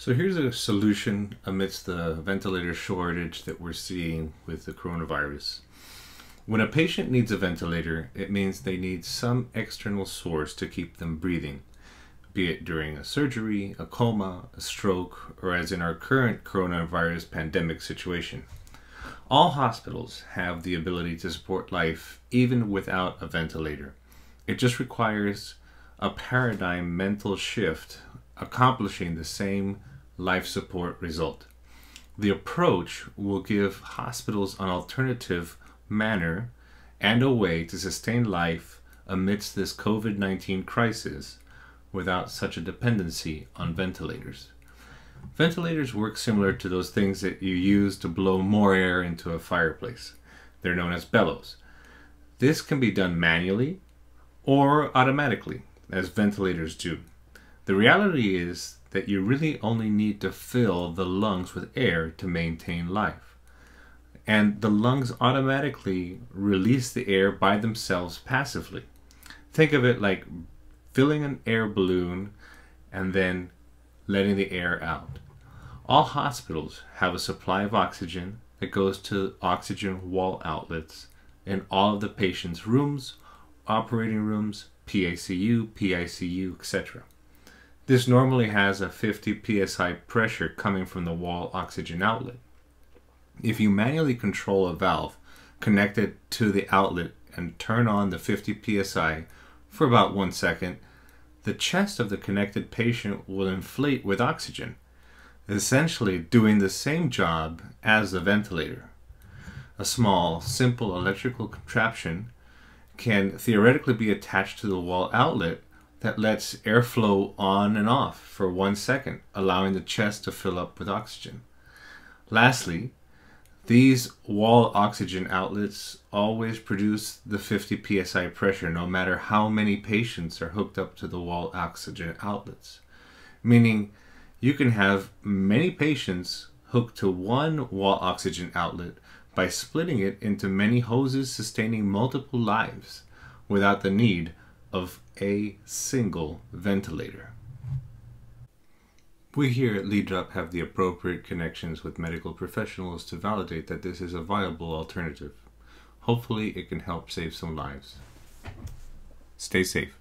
So here's a solution amidst the ventilator shortage that we're seeing with the coronavirus. When a patient needs a ventilator, it means they need some external source to keep them breathing, be it during a surgery, a coma, a stroke, or as in our current coronavirus pandemic situation. All hospitals have the ability to support life even without a ventilator. It just requires a paradigm mental shift accomplishing the same life support result. The approach will give hospitals an alternative manner and a way to sustain life amidst this COVID 19 crisis without such a dependency on ventilators. Ventilators work similar to those things that you use to blow more air into a fireplace. They're known as bellows. This can be done manually or automatically, as ventilators do. The reality is that you really only need to fill the lungs with air to maintain life. And the lungs automatically release the air by themselves passively. Think of it like filling an air balloon and then letting the air out. All hospitals have a supply of oxygen that goes to oxygen wall outlets in all of the patient's rooms, operating rooms, PACU, PICU, etc. This normally has a 50 psi pressure coming from the wall oxygen outlet. If you manually control a valve connected to the outlet and turn on the 50 psi for about one second, the chest of the connected patient will inflate with oxygen, essentially doing the same job as the ventilator. A small, simple electrical contraption can theoretically be attached to the wall outlet that lets airflow on and off for one second, allowing the chest to fill up with oxygen. Lastly, these wall oxygen outlets always produce the 50 psi pressure no matter how many patients are hooked up to the wall oxygen outlets. Meaning, you can have many patients hooked to one wall oxygen outlet by splitting it into many hoses sustaining multiple lives without the need of a single ventilator. We here at Leadrop have the appropriate connections with medical professionals to validate that this is a viable alternative. Hopefully it can help save some lives. Stay safe.